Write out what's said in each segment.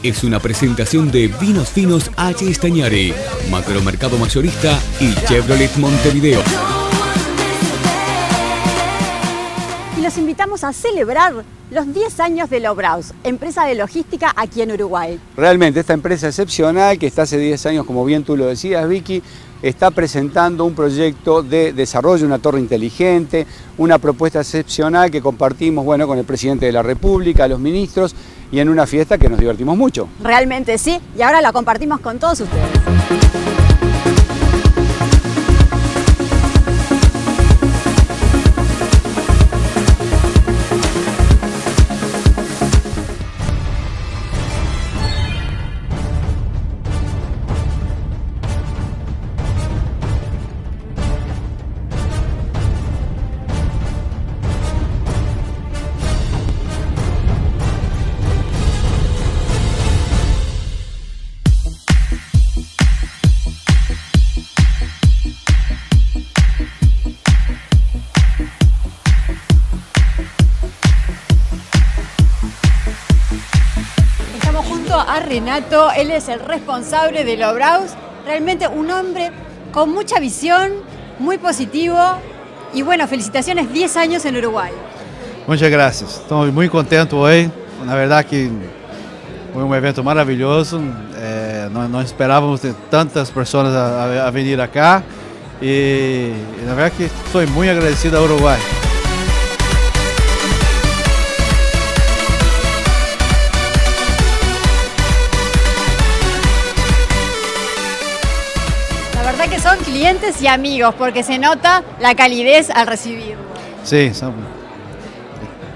Es una presentación de Vinos Finos H. Estañari, Macromercado Mayorista y Chevrolet Montevideo. Y los invitamos a celebrar los 10 años de Lobraus, empresa de logística aquí en Uruguay. Realmente esta empresa excepcional que está hace 10 años, como bien tú lo decías Vicky, está presentando un proyecto de desarrollo, una torre inteligente, una propuesta excepcional que compartimos bueno, con el presidente de la República, los ministros y en una fiesta que nos divertimos mucho. Realmente sí, y ahora la compartimos con todos ustedes. Renato, él es el responsable de Lobraus, realmente un hombre con mucha visión, muy positivo y bueno, felicitaciones 10 años en Uruguay. Muchas gracias. Estamos muy contentos hoy. La verdad que foi um evento nós não esperávamos ter tantas pessoas a, a, a vir acá. E na verdade que estou muito agradecido ao Uruguai. Clientes y amigos porque se nota la calidez al recibirlo. Sim, são,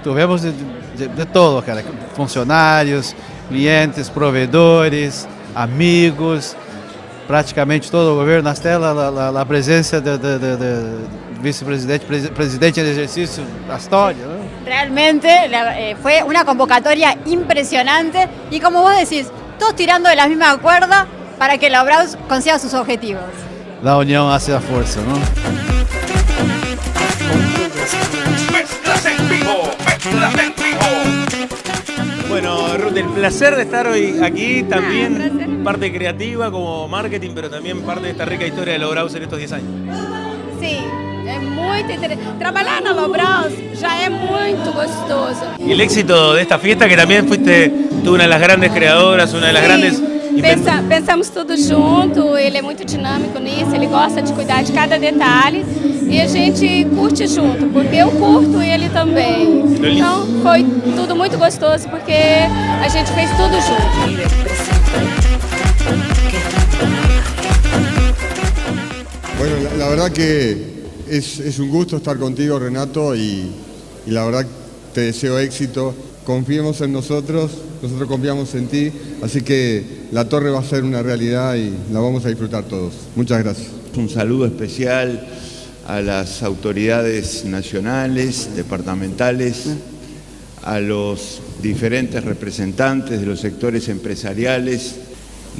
tivemos de, de, de todo, cara. Funcionários, clientes, provedores, amigos, praticamente todo o governo. Tela, a, a presença do, do, do, do vice-presidente, presi- presidente exercício, Astório. né? Realmente la- eh, fue una convocatoria impresionante y como vos decís, todos tirando de la misma cuerda para que Lobraus consiga sus objetivos. Da união hace a força, não? Mezclas en vivo, mezclas en vivo. Bueno, Ruth, el placer de estar hoy aquí, también parte creativa como marketing, pero también parte de esta rica historia de Lobraus en estos 10 años. Sim, é muito interessante. Trabalhar na Lobraus já é muito gostoso. Y el éxito de esta fiesta, que también fuiste tú una de las grandes creadoras, una de las grandes pensa- pensamos tudo junto, ele é muito dinâmico nisso, ele gosta de cuidar de cada detalhe e a gente curte junto, porque eu curto e ele também. Então foi tudo muito gostoso porque a gente fez tudo junto. Bueno, la, la verdad que es, es un gusto estar contigo, Renato, y, y la verdad te deseo éxito. Confiemos en nosotros, nosotros confiamos en ti, así que la torre va a ser una realidad y la vamos a disfrutar todos. Muchas gracias. Un saludo especial a las autoridades nacionales, departamentales, a los diferentes representantes de los sectores empresariales,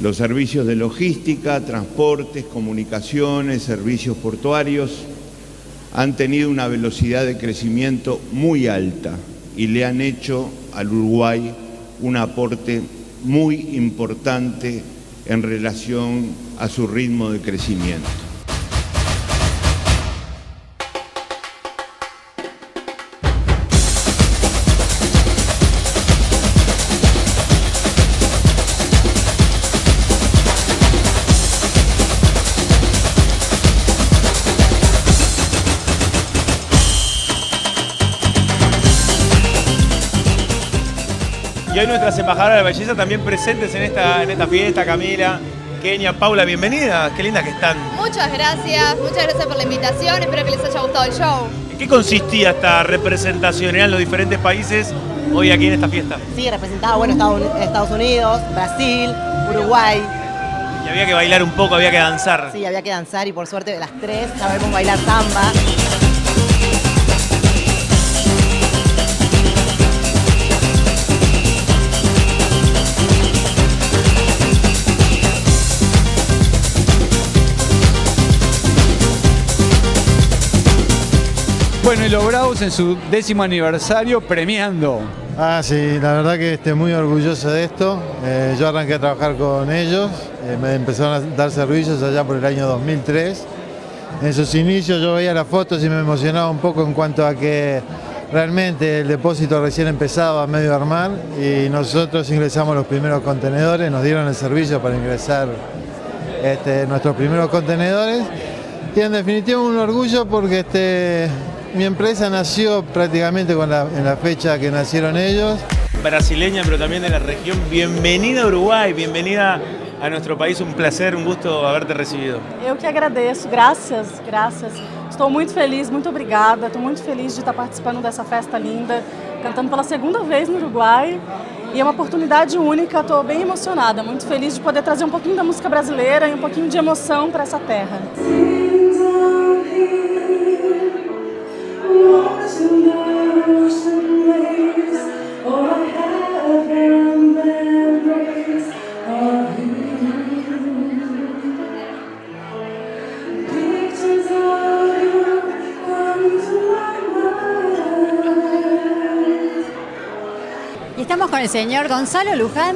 los servicios de logística, transportes, comunicaciones, servicios portuarios, han tenido una velocidad de crecimiento muy alta y le han hecho al Uruguay un aporte muy importante en relación a su ritmo de crecimiento. Hoy nuestras embajadoras de belleza también presentes en esta, en esta fiesta, Camila, Kenia, Paula, bienvenidas, qué lindas que están. Muchas gracias, muchas gracias por la invitación, espero que les haya gustado el show. ¿En qué consistía esta representación? ¿Eran los diferentes países hoy aquí en esta fiesta? Sí, representaba bueno Estados Uni- Estados Unidos, Brasil, Uruguay. Y había que bailar un poco, había que danzar. Sí, había que danzar y por suerte las tres sabemos bailar samba. Bueno, y Lobraus en su décimo aniversario premiando Ah, sí, la verdad que estoy muy orgulloso de esto. Eh, yo arranqué a trabajar con ellos, eh, me empezaron a dar servicios allá por el año 2003. En sus inicios yo veía las fotos y me emocionaba un poco en cuanto a que realmente el depósito recién empezaba a medio armar y nosotros ingresamos los primeros contenedores, nos dieron el servicio para ingresar este, nuestros primeros contenedores y en definitiva un orgullo porque este, mi empresa nació prácticamente con la, en la fecha que nacieron ellos. Brasileña, pero también de la región. Bienvenida a Uruguay, bienvenida a nuestro país. Un placer, un gusto haberte recibido. Eu que agradeço, graças, graças. Estou muito feliz, muito obrigada. Estou muito feliz de estar participando dessa festa linda, cantando pela segunda vez no Uruguai. E é uma oportunidade única, estou bem emocionada, muito feliz de poder trazer um pouquinho da música brasileira e um pouquinho de emoção para essa terra. Estamos con el señor Gonzalo Luján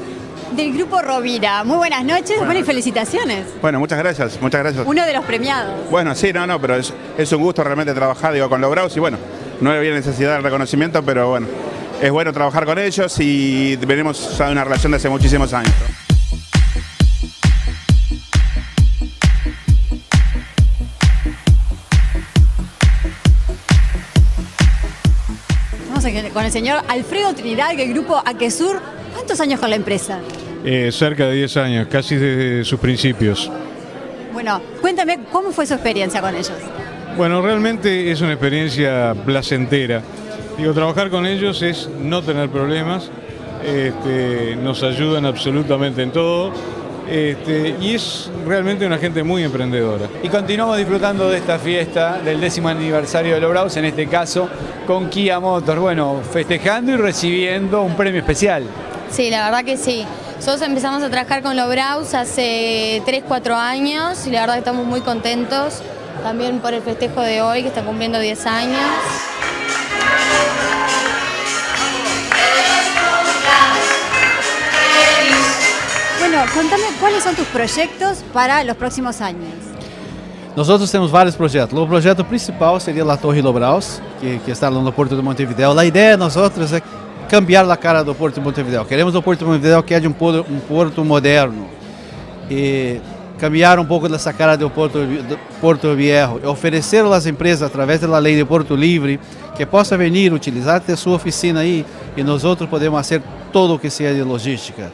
del grupo Rovira. Muy buenas noches, bueno, y felicitaciones. Bueno, muchas gracias, muchas gracias. Uno de los premiados. Bueno, sí, no, no, pero es, es un gusto realmente trabajar digo, con los Braus y bueno, no había necesidad del reconocimiento, pero bueno, es bueno trabajar con ellos y venimos de una relación de hace muchísimos años. Con el señor Alfredo Trinidad del grupo Aquesur. ¿Cuántos años con la empresa? Eh, cerca de 10 años, casi desde sus principios. Bueno, cuéntame cómo fue su experiencia con ellos. Bueno, realmente es una experiencia placentera. Digo, trabajar con ellos es no tener problemas, este, nos ayudan absolutamente en todo este, y es realmente una gente muy emprendedora. Y continuamos disfrutando de esta fiesta del décimo aniversario de Lobraus, en este caso con Kia Motors. Bueno, festejando y recibiendo un premio especial. Sí, la verdad que sí. Nosotros empezamos a trabajar con Lobraus hace 3, 4 años y la verdad que estamos muy contentos también por el festejo de hoy que está cumpliendo 10 años. Bueno, contame cuáles son tus proyectos para los próximos años. Nós temos vários projetos. O projeto principal seria a Torre Lobraus, que, que está no Porto de Montevideo. A ideia nós é cambiar a cara do Porto de Montevideo. Queremos o Porto de Montevideo que é de um porto, moderno. E cambiar um pouco dessa cara do Porto, do Porto Viejo. E oferecer às empresas, através da lei de Porto Livre, que possa vir, utilizar ter sua oficina aí e nós outros podemos fazer todo o que seja de logística.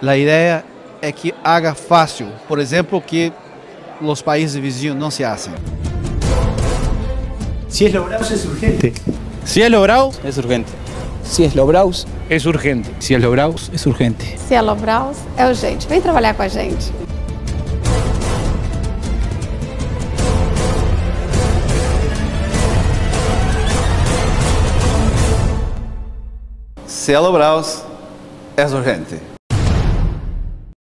A ideia é que haga fácil, por exemplo, que os países vizinhos não se hacen. Si es Lobraus es urgente. Si es Lobraus, es urgente. Si es Lobraus, es urgente. Si es Lobraus, es urgente. Se é Lobraus, é urgente. Vem trabalhar com a gente. Se é Lobraus, é urgente.